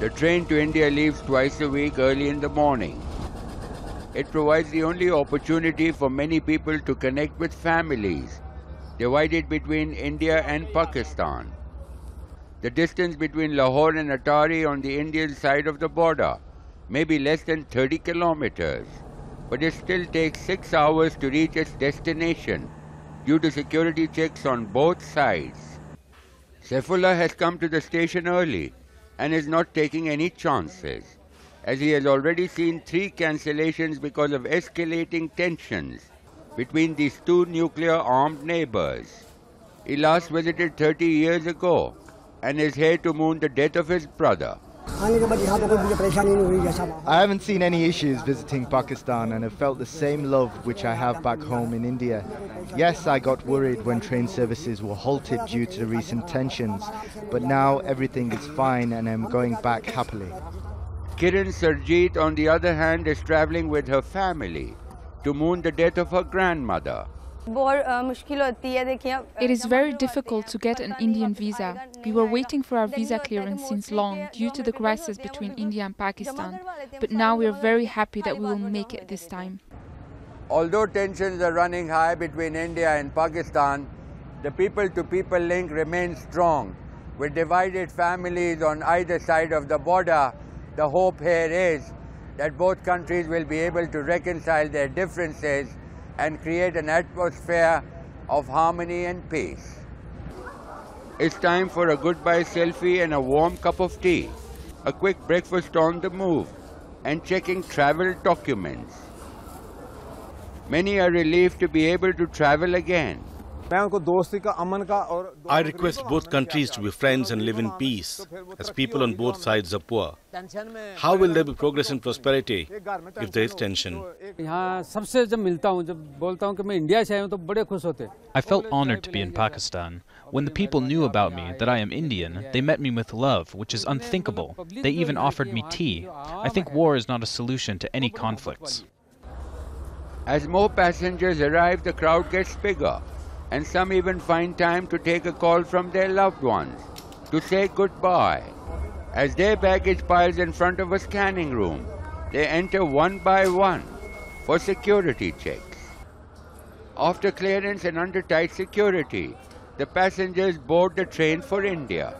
The train to India leaves twice a week early in the morning. It provides the only opportunity for many people to connect with families divided between India and Pakistan. The distance between Lahore and Atari on the Indian side of the border may be less than 30 kilometers, but it still takes six hours to reach its destination due to security checks on both sides. Saifullah has come to the station early and is not taking any chances, as he has already seen three cancellations because of escalating tensions between these two nuclear armed neighbors. He last visited 30 years ago and is here to mourn the death of his brother. I haven't seen any issues visiting Pakistan and have felt the same love which I have back home in India. Yes, I got worried when train services were halted due to the recent tensions, but now everything is fine and I'm going back happily. Kiran Sarjeet, on the other hand, is traveling with her family to mourn the death of her grandmother. It is very difficult to get an Indian visa. We were waiting for our visa clearance since long due to the crisis between India and Pakistan, but now we are very happy that we will make it this time. Although tensions are running high between India and Pakistan, the people to people link remains strong. With divided families on either side of the border, the hope here is that both countries will be able to reconcile their differences and create an atmosphere of harmony and peace. It's time for a goodbye selfie and a warm cup of tea, a quick breakfast on the move, and checking travel documents. Many are relieved to be able to travel again. I request both countries to be friends and live in peace, as people on both sides are poor. How will there be progress and prosperity if there is tension? I felt honored to be in Pakistan. When the people knew about me, that I am Indian, they met me with love, which is unthinkable. They even offered me tea. I think war is not a solution to any conflicts. As more passengers arrive, the crowd gets bigger and some even find time to take a call from their loved ones to say goodbye. As their baggage piles in front of a scanning room, they enter one by one for security checks. After clearance and under tight security, the passengers board the train for India.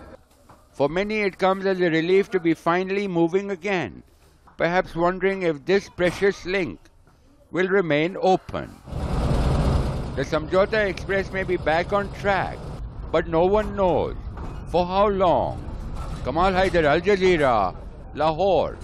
For many, it comes as a relief to be finally moving again, perhaps wondering if this precious link will remain open. The Samjhauta Express may be back on track, but no one knows for how long. Kamal Hyder, Al Jazeera, Lahore.